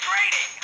degrading!